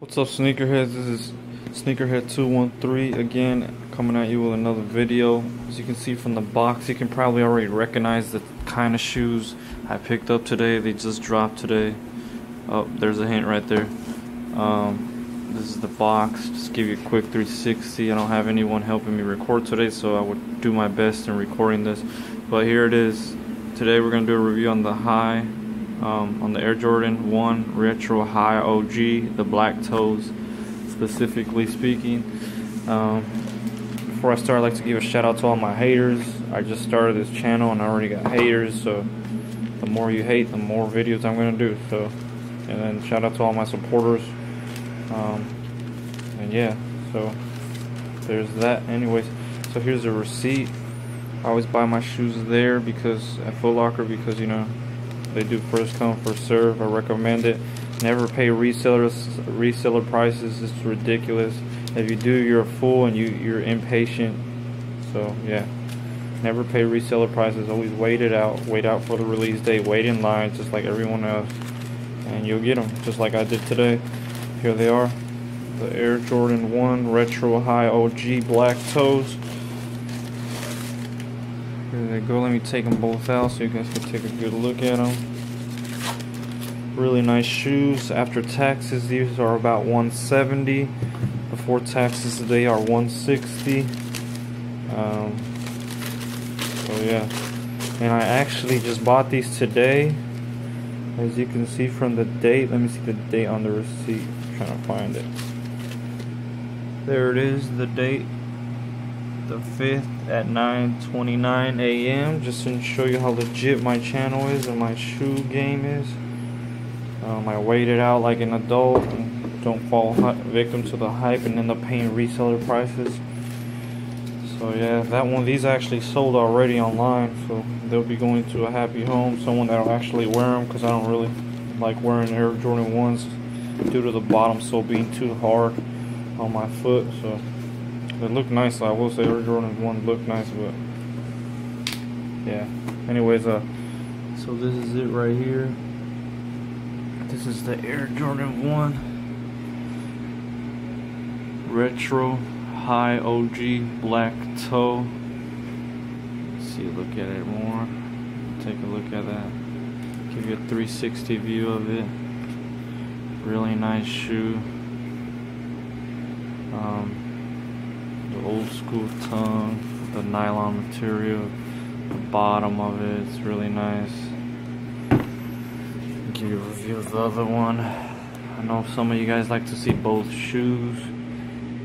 What's up sneakerheads? This is Sneakerhead213 again coming at you with another video. As you can see from the box you can probably already recognize the kind of shoes I picked up today. They just dropped today. Oh, there's a hint right there. Um, this is the box. Just give you a quick 360. I don't have anyone helping me record today so I would do my best in recording this. But here it is. Today we're going to do a review on the high um, on the Air Jordan 1 Retro High OG, the black toes specifically speaking. Um, before I start, I'd like to give a shout out to all my haters. I just started this channel and I already got haters, so the more you hate, the more videos I'm going to do. So, and then shout out to all my supporters. Um, and yeah, so there's that. Anyways, so here's a receipt. I always buy my shoes there because at Foot Locker because you know they do first come first serve. I recommend it. Never pay resellers reseller prices. It's ridiculous. If you do, you're a fool and you you're impatient. So yeah, never pay reseller prices. Always wait it out. Wait out for the release date. Wait in line just like everyone else, and you'll get them just like I did today. Here they are, the Air Jordan 1 Retro High OG Black Toes. Go. Let me take them both out so you guys can take a good look at them. Really nice shoes. After taxes, these are about 170. Before taxes, they are 160. Um, so yeah, and I actually just bought these today. As you can see from the date, let me see the date on the receipt. I'm trying to find it. There it is, the date the 5th at 9.29 a.m. just to show you how legit my channel is and my shoe game is. Um, I waited out like an adult and don't fall victim to the hype and end up paying reseller prices. So yeah, that one, these actually sold already online, so they'll be going to a happy home, someone that'll actually wear them because I don't really like wearing Air Jordan 1s due to the bottom sole being too hard on my foot, so they look nice. I will say Air Jordan one look nice, but yeah. Anyways, uh, so this is it right here. This is the Air Jordan one retro high OG black toe. Let's see, look at it more. Take a look at that. Give you a 360 view of it. Really nice shoe. Um, school tongue, the nylon material, the bottom of it, it's really nice. Give you a review of the other one. I know some of you guys like to see both shoes.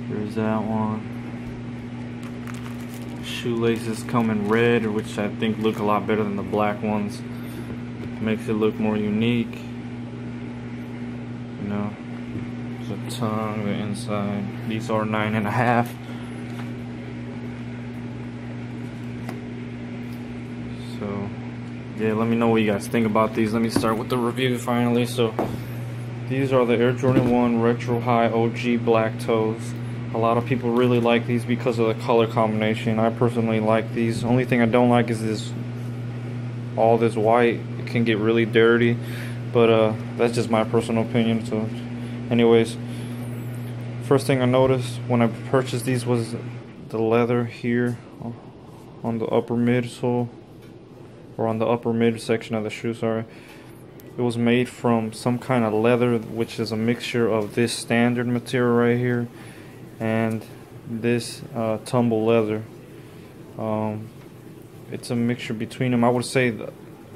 Here's that one. Shoelaces come in red, which I think look a lot better than the black ones. Makes it look more unique. You know, the tongue, the inside. These are nine and a half. So, yeah, let me know what you guys think about these. Let me start with the review finally. So, these are the Air Jordan 1 Retro High OG Black Toes. A lot of people really like these because of the color combination. I personally like these. Only thing I don't like is this all this white. It can get really dirty, but uh, that's just my personal opinion. So, anyways, first thing I noticed when I purchased these was the leather here on the upper midsole or on the upper mid section of the shoe, sorry. It was made from some kind of leather, which is a mixture of this standard material right here and this uh, tumble leather. Um, it's a mixture between them. I would say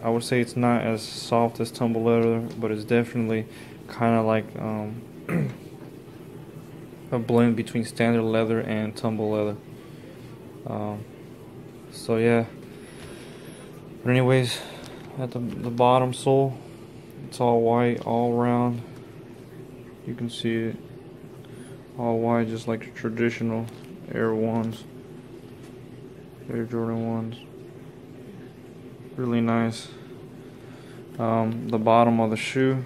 I would say it's not as soft as tumble leather, but it's definitely kind of like um, a blend between standard leather and tumble leather. Um, so yeah, but anyways, at the, the bottom sole, it's all white all around. You can see it all white just like the traditional Air 1s. Air Jordan 1s. Really nice. Um, the bottom of the shoe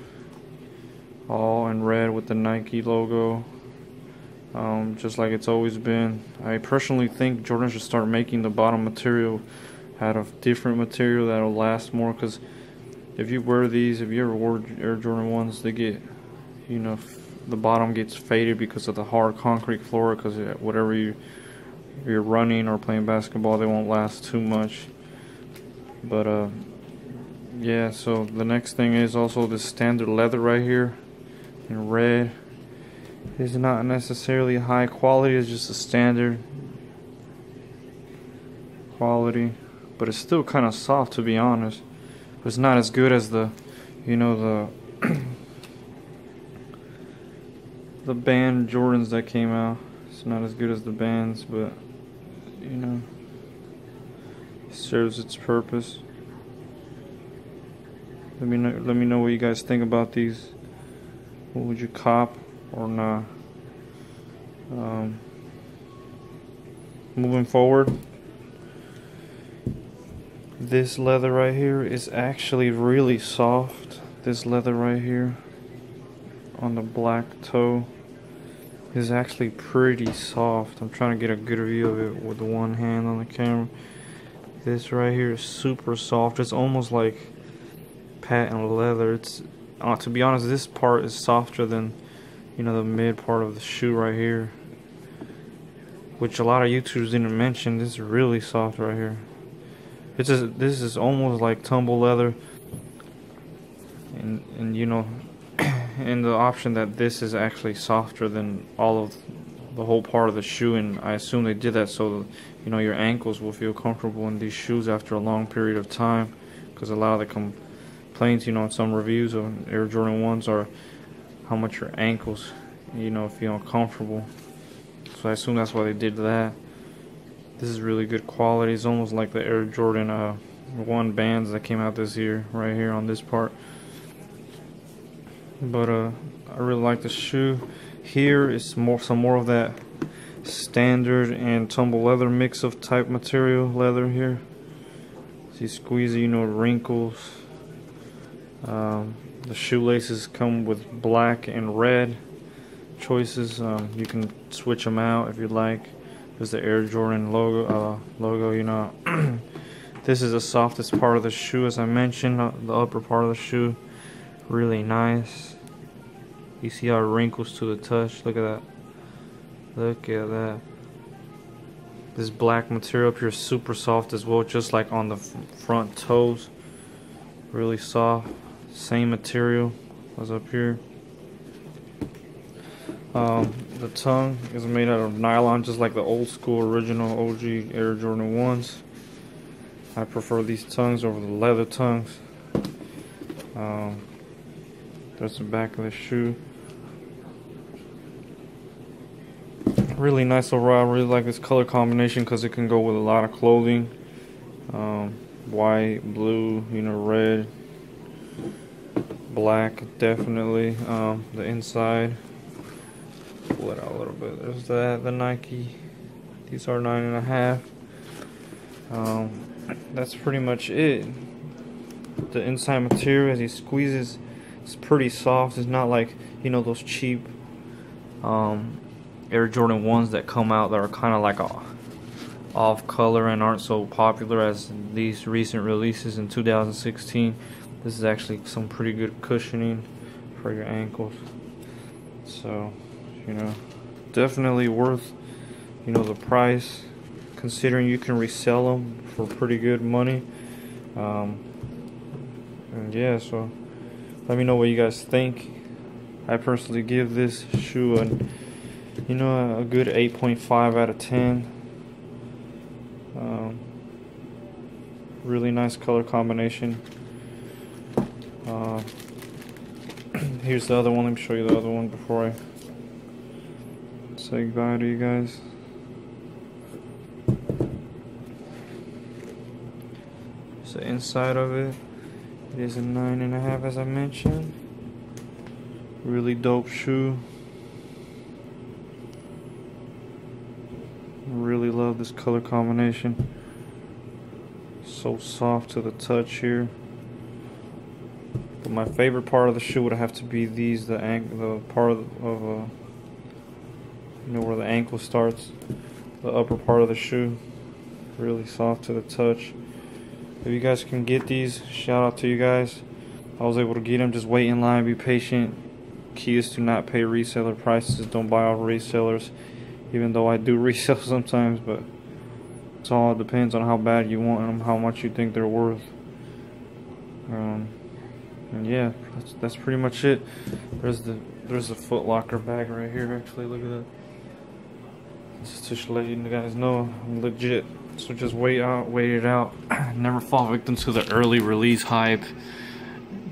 all in red with the Nike logo um, just like it's always been I personally think Jordan should start making the bottom material out of different material that'll last more because if you wear these if you ever wore Air Jordan 1s they get you know the bottom gets faded because of the hard concrete floor. Because whatever you you're running or playing basketball, they won't last too much. But uh, yeah. So the next thing is also the standard leather right here in red. It's not necessarily high quality. It's just a standard quality, but it's still kind of soft to be honest. It's not as good as the, you know the the Banned Jordans that came out. It's not as good as the bands, but you know, it serves its purpose. Let me know. Let me know what you guys think about these. What would you cop or not? Um, moving forward, this leather right here is actually really soft. This leather right here on the black toe is actually pretty soft. I'm trying to get a good view of it with one hand on the camera. This right here is super soft. It's almost like patent leather. It's uh, to be honest, this part is softer than you know the mid part of the shoe right here, which a lot of YouTubers didn't mention. This is really soft right here. It's just, this is almost like tumble leather, and and you know and the option that this is actually softer than all of the whole part of the shoe and I assume they did that so you know your ankles will feel comfortable in these shoes after a long period of time because a lot of the complaints you know in some reviews of Air Jordan 1s are how much your ankles you know feel uncomfortable so I assume that's why they did that this is really good quality it's almost like the Air Jordan uh, 1 bands that came out this year right here on this part but uh, I really like the shoe. Here is more some more of that standard and tumble leather mix of type material leather here. See squeeze you know wrinkles. Um, the shoelaces come with black and red choices. Um, you can switch them out if you'd like. There's the Air Jordan logo. Uh, logo, you know. this is the softest part of the shoe, as I mentioned. Uh, the upper part of the shoe, really nice. You see our wrinkles to the touch. Look at that. Look at that. This black material up here is super soft as well, just like on the front toes. Really soft. Same material as up here. Um, the tongue is made out of nylon, just like the old school original OG Air Jordan 1s. I prefer these tongues over the leather tongues. Um, that's the back of the shoe. really nice overall. I really like this color combination because it can go with a lot of clothing. Um, white, blue, you know, red, black, definitely. Um, the inside, it out a little bit. There's that, the Nike. These are nine and a half. Um, that's pretty much it. The inside material, as he squeezes, it's pretty soft. It's not like, you know, those cheap um, Air Jordan 1s that come out that are kind of like a off color and aren't so popular as these recent releases in 2016. This is actually some pretty good cushioning for your ankles. So, you know, definitely worth, you know, the price considering you can resell them for pretty good money. Um, and yeah, so let me know what you guys think. I personally give this shoe an you know, a good 8.5 out of 10. Um, really nice color combination. Uh, here's the other one. Let me show you the other one before I say goodbye to you guys. So inside of it, it is a nine and a half, as I mentioned. Really dope shoe. Really love this color combination. So soft to the touch here. But my favorite part of the shoe would have to be these, the the part of, of uh, you know where the ankle starts, the upper part of the shoe. Really soft to the touch. If you guys can get these, shout out to you guys. I was able to get them. Just wait in line, be patient. key is to not pay reseller prices. Don't buy off resellers, even though I do resell sometimes. But it's all depends on how bad you want them, how much you think they're worth. Um, and yeah, that's that's pretty much it. There's the there's the Foot Locker bag right here. Actually, look at that. Just to let you guys know, I'm legit. So just wait out, wait it out. Never fall victim to the early release hype.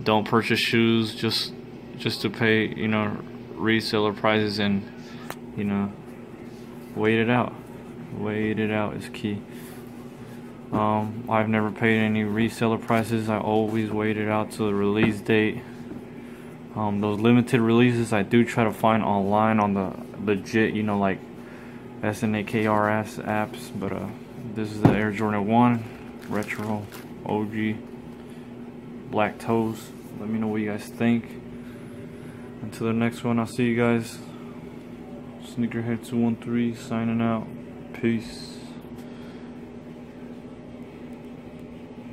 Don't purchase shoes just just to pay, you know, reseller prices and you know, wait it out. Wait it out is key. Um, I've never paid any reseller prices. I always waited out to the release date. Um, those limited releases I do try to find online on the legit, you know, like SNKRS apps. But uh, this is the Air Jordan 1 Retro OG Black Toes. Let me know what you guys think. Until the next one, I'll see you guys. Sneakerhead213 signing out. Peace.